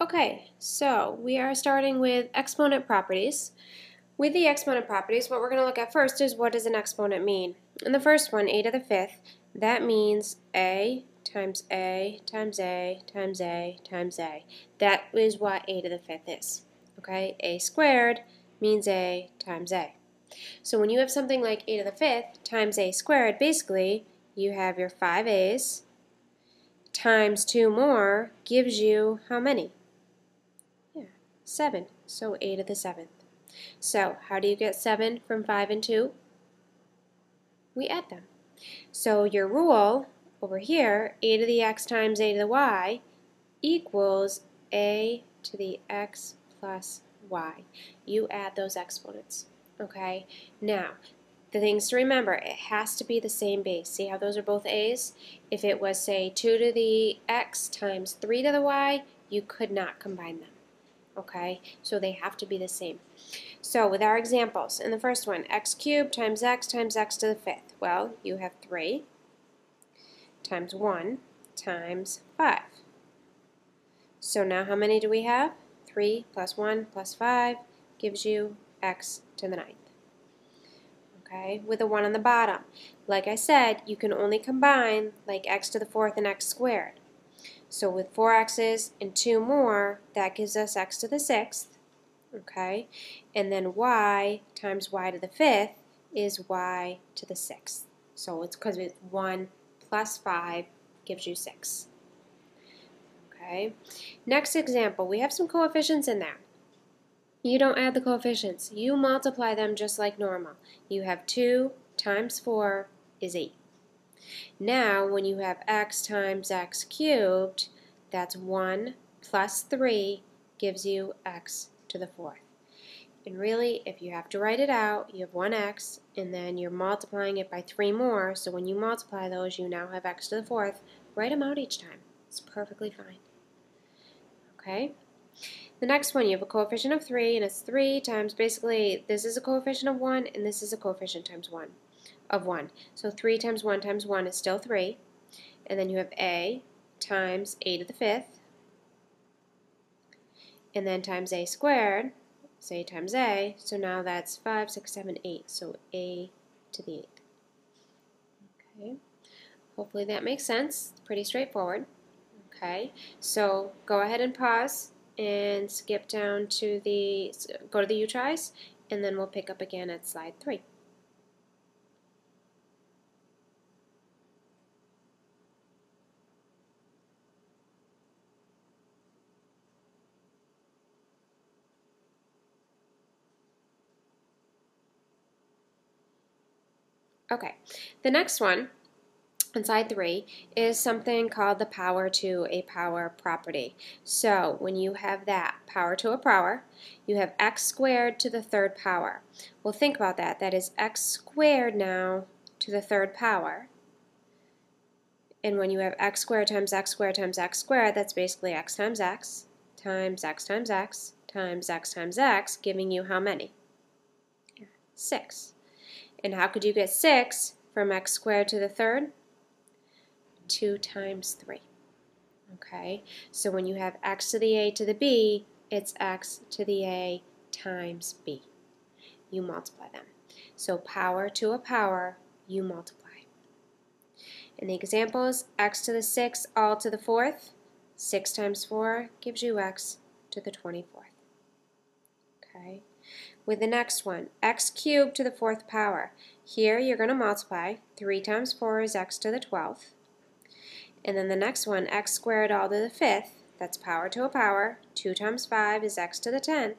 Okay, so we are starting with exponent properties. With the exponent properties, what we're going to look at first is what does an exponent mean? In the first one, a to the fifth, that means a times a times a times a times a. That is what a to the fifth is. Okay, a squared means a times a. So when you have something like a to the fifth times a squared, basically you have your 5 a's times 2 more gives you how many? 7. So a to the 7th. So how do you get 7 from 5 and 2? We add them. So your rule over here, a to the x times a to the y, equals a to the x plus y. You add those exponents. Okay? Now, the things to remember, it has to be the same base. See how those are both a's? If it was, say, 2 to the x times 3 to the y, you could not combine them okay? So they have to be the same. So with our examples, in the first one, x cubed times x times x to the fifth. Well, you have 3 times 1 times 5. So now how many do we have? 3 plus 1 plus 5 gives you x to the ninth. Okay, with a 1 on the bottom. Like I said, you can only combine like x to the fourth and x squared. So with 4 x's and 2 more, that gives us x to the 6th. Okay? And then y times y to the 5th is y to the 6th. So it's because it's 1 plus 5 gives you 6. Okay? Next example, we have some coefficients in there. You don't add the coefficients. You multiply them just like normal. You have 2 times 4 is 8. Now, when you have x times x cubed, that's 1 plus 3 gives you x to the fourth. And really, if you have to write it out, you have 1x, and then you're multiplying it by 3 more, so when you multiply those, you now have x to the fourth. Write them out each time. It's perfectly fine. Okay? The next one, you have a coefficient of 3, and it's 3 times, basically, this is a coefficient of 1, and this is a coefficient times 1 of 1. So 3 times 1 times 1 is still 3. And then you have a times a to the fifth. And then times a squared, say times a. So now that's 5, 6, 7, 8. So a to the eighth. Okay. Hopefully that makes sense. Pretty straightforward. Okay. So go ahead and pause and skip down to the, go to the U tries, and then we'll pick up again at slide 3. Okay, the next one on side 3 is something called the power to a power property. So when you have that power to a power, you have x squared to the third power. Well, think about that. That is x squared now to the third power. And when you have x squared times x squared times x squared, that's basically x times x times x times x times x times x, giving you how many? 6. And how could you get 6 from x squared to the third? 2 times 3. Okay, so when you have x to the a to the b, it's x to the a times b. You multiply them. So power to a power, you multiply. In the example is x to the 6 all to the fourth. 6 times 4 gives you x to the 24th. Okay with the next one, x cubed to the fourth power. Here you're going to multiply. 3 times 4 is x to the 12th. And then the next one, x squared all to the fifth. That's power to a power. 2 times 5 is x to the 10th.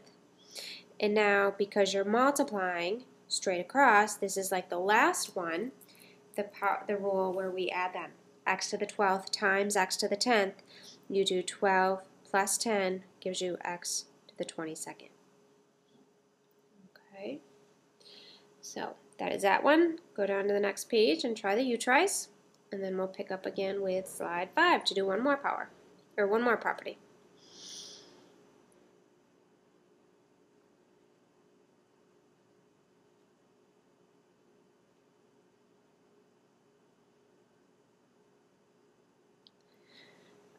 And now, because you're multiplying straight across, this is like the last one, the, the rule where we add them. x to the 12th times x to the 10th. You do 12 plus 10 gives you x to the 22nd. Okay, so that is that one. Go down to the next page and try the U-tries, and then we'll pick up again with slide 5 to do one more power, or one more property.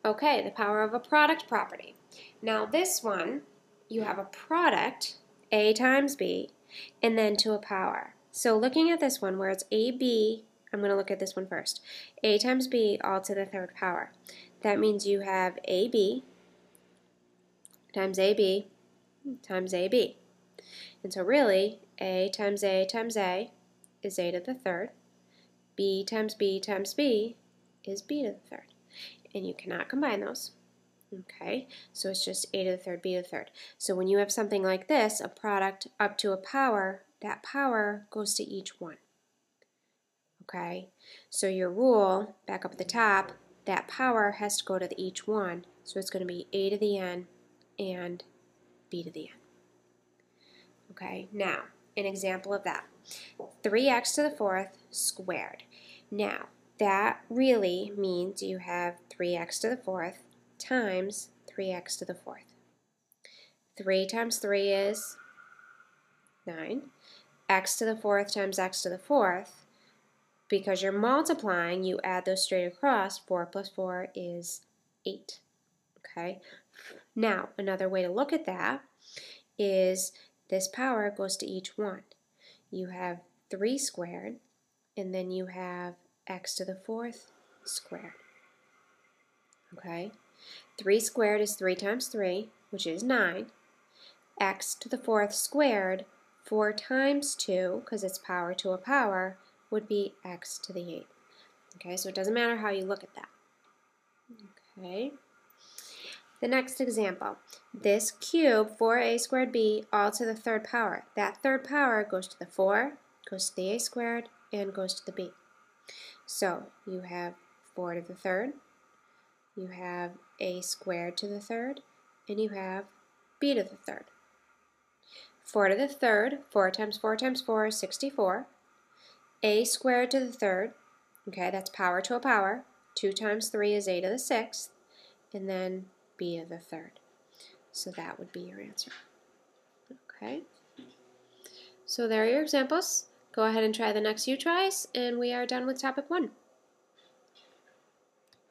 Okay, the power of a product property. Now this one, you have a product, a times b, and then to a power. So looking at this one where it's ab, I'm going to look at this one first. a times b all to the third power. That means you have ab times ab times ab. And so really, a times a times a is a to the third. b times b times b is b to the third. And you cannot combine those. Okay, so it's just a to the third, b to the third. So when you have something like this, a product up to a power, that power goes to each one. Okay, so your rule, back up at the top, that power has to go to the each one. So it's going to be a to the n and b to the n. Okay, now, an example of that. 3x to the fourth squared. Now, that really means you have 3x to the fourth times 3x to the fourth. 3 times 3 is 9. x to the fourth times x to the fourth. Because you're multiplying, you add those straight across. 4 plus 4 is 8. Okay. Now, another way to look at that is this power goes to each one. You have 3 squared, and then you have x to the fourth squared. Okay? 3 squared is 3 times 3, which is 9. x to the fourth squared, 4 times 2, because it's power to a power, would be x to the 8th. Okay, so it doesn't matter how you look at that. Okay. The next example, this cube, 4a squared b, all to the third power. That third power goes to the 4, goes to the a squared, and goes to the b. So you have 4 to the third, you have a squared to the third, and you have b to the third. 4 to the third, 4 times 4 times 4 is 64. a squared to the third, okay, that's power to a power. 2 times 3 is a to the sixth, and then b to the third. So that would be your answer. Okay. So there are your examples. Go ahead and try the next few tries, and we are done with topic one.